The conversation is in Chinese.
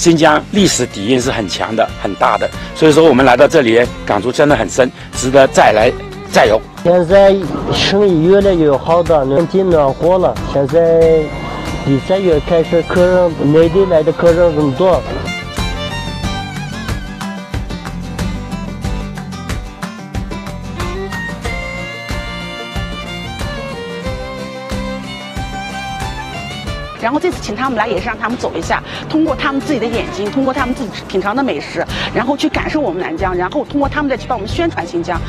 新疆历史底蕴是很强的、很大的，所以说我们来到这里感触真的很深，值得再来再游。现在生意越来越好的，天气暖和了，现在比三月开始客人内地来的客人更多。然后这次请他们来也是让他们走一下通过他们自己的眼睛通过他们自己品尝的美食然后去感受我们南疆然后通过他们再去帮我们宣传新疆。